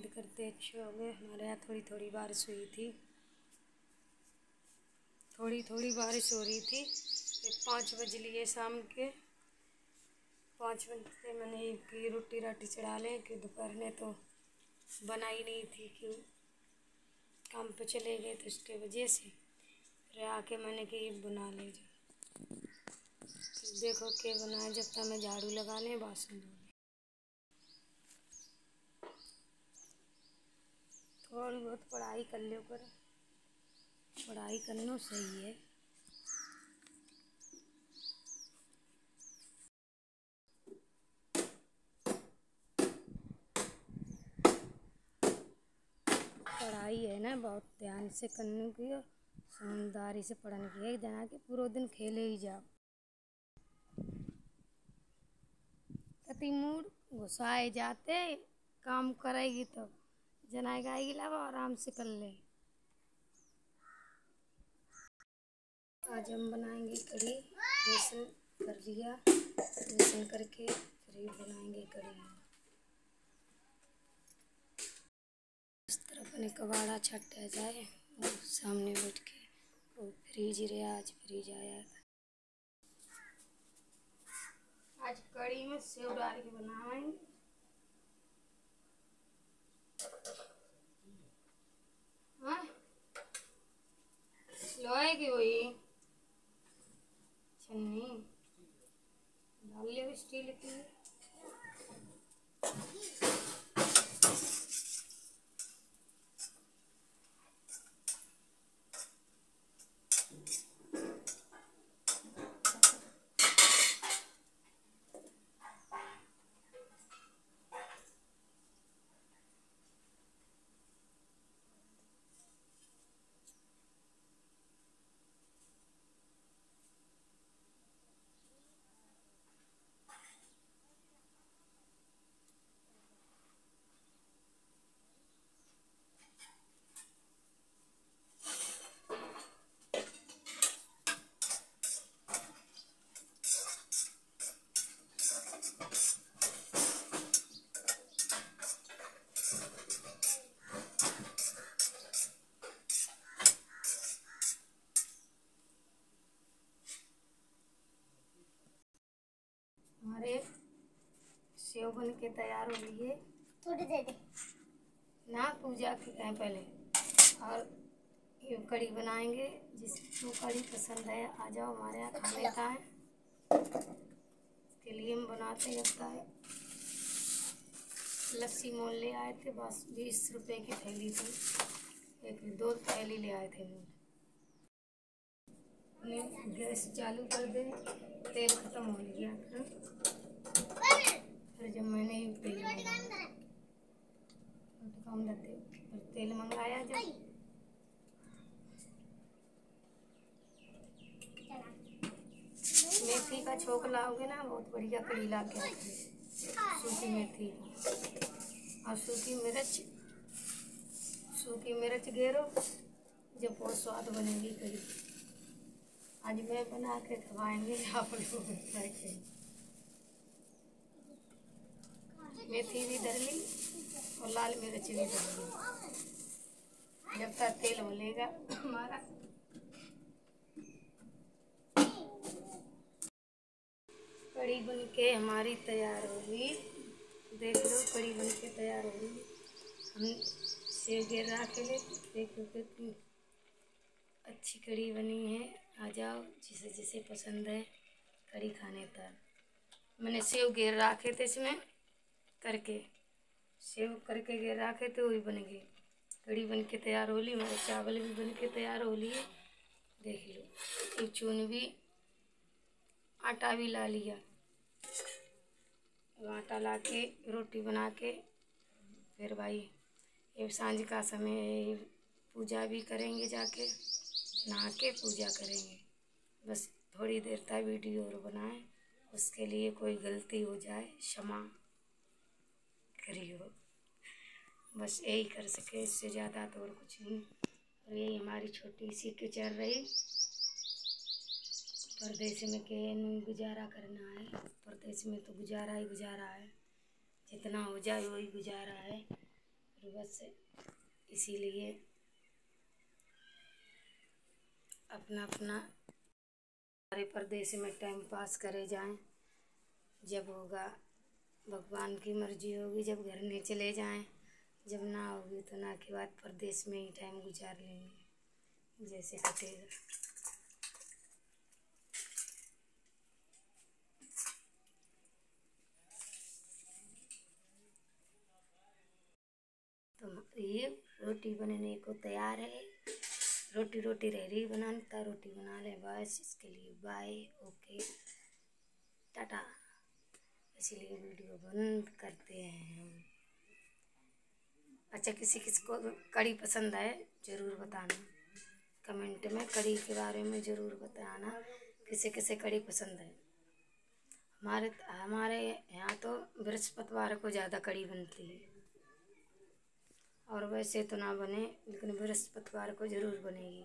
उम्मीद करते अच्छे हो गए हमारे यहाँ थोड़ी थोड़ी बारिश हुई थी। थोड़ी थोड़ी बारिश हो रही थी। पाँच बज लिए शाम के। पाँच बजे मैंने की रोटी राटी चढ़ा लें, कि दोपहर में तो बनाई नहीं थी कि काम पे चले गए तो उसके वजह से। फिर आके मैंने कि बना ले। देखो के बनाए जब तक मैं झाड़ू लगा लें, बासन धो थोड़ी बहुत पढ़ाई कर लो कर पढ़ाई करना सही है। पढ़ाई है ना बहुत ध्यान से करने की और समझदारी से पढ़ने की। एक जना के पूरा दिन खेले ही जाओ। कति मूड घुसाए जाते, काम करेगी तो जनाए गाएगी लावा आराम से कर ले आज हम बनाएँगे कढ़ी, बेसन कर लिया। बेसन करके फिर बनाएँगे कढ़ी इस तरह अपने कबाड़ा छटा जाए और सामने बैठ के वो फ्रीज रहे आज फ्रीज आया आज कढ़ी में सेव डाल के बनाएँगे लोहे की हुई छन्नी डाल लिया स्टील की हमारे सेव बन के तैयार हो गई है। थोड़ी दे दे ना पूजा के कहें पहले। और ये कढ़ी बनाएँगे जिसको कढ़ी पसंद है। आ जाओ हमारे यहाँ खाने का है। के लिए हम बनाते लगता है। लस्सी मोल ले आए थे बस बीस रुपए की थैली थी। एक दो थैली ले आए थे मोल गैस चालू कर दे। तेल खत्म हो गया। जब मैंने तेल तेल मंगाया जब। मेथी का छोक लाओगे ना बहुत बढ़िया कड़ी ला के सूखी मेथी। और सूखी मिर्च सूखी मिर्च घेरो जब बहुत स्वाद बनेगी कड़ी आज मैं बना के खवाएँगे आप लोग मेथी भी धर ली और लाल मिर्च भी धर ली। जब तक तेल उलेगा हमारा। कड़ी बन के हमारी तैयार होगी देख लो कड़ी बन के तैयार होगी हम सेव गिरा के लिए देख लो कितनी अच्छी कड़ी बनी है। आ जाओ, जिसे जिसे पसंद है कड़ी खाने तक। मैंने सेव घेर रखे थे इसमें। करके, सेव करके घेर रखे थे वही बन गए। कड़ी बन के तैयार हो ली मेरे चावल भी बन के तैयार हो लिए। देख लो चून भी, आटा भी ला लिया। आटा ला के रोटी बना के फिर भाई, ये साँझ का समय पूजा भी करेंगे जाके नहा के पूजा करेंगे। बस थोड़ी देर तक वीडियो और बनाए, उसके लिए कोई गलती हो जाए, क्षमा। करियो बस यही कर सके, इससे ज़्यादा तो और कुछ नहीं। और यही हमारी छोटी सी किचन रही। परदेश में के गुजारा करना है। परदेश में तो गुजारा ही गुजारा है। जितना हो जाए वही गुजारा है। फिर बस इसीलिए अपना अपना हमारे परदेश में टाइम पास करे जाएँ। जब होगा भगवान की मर्ज़ी होगी जब घर में चले जाएँ। जब ना होगी तो ना के बाद परदेश में ही टाइम गुजार लेंगे। जैसे कटेगा। तो ये रोटी बनने को तैयार है। रोटी रोटी रह रही बनानी था रोटी बना ले बस। इसके लिए बाय ओके टाटा। इसीलिए वीडियो बंद करते हैं। हम अच्छा किसी किसी को कड़ी पसंद आए, ज़रूर बताना। कमेंट में कड़ी के बारे में ज़रूर बताना, किसे किसे कड़ी पसंद है। हमारे हमारे यहाँ तो बृहस्पतिवार को ज़्यादा कड़ी बनती है। और वैसे तो ना बने, लेकिन बृहस्पतिवार को ज़रूर बनेगी।